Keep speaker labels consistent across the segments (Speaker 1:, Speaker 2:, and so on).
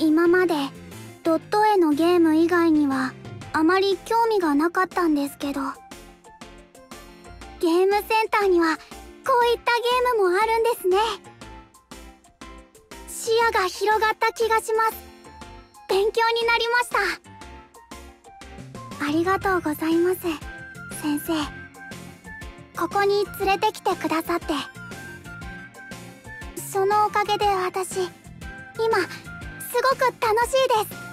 Speaker 1: 今までドット絵のゲーム以外にはあまり興味がなかったんですけど。ゲームセンターにはこういったゲームもあるんですね。視野が広がった気がします。勉強になりました。ありがとうございます先生。ここに連れてきてくださって。そのおかげで私今すごく楽しいです。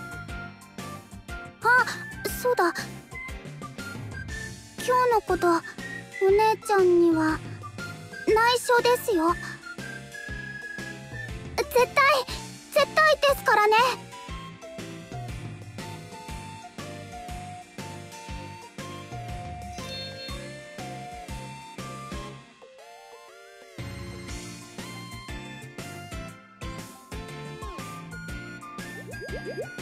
Speaker 1: あそうだ。今日のことお姉ちゃんには内緒ですよ。絶対絶対ですからね。
Speaker 2: うん。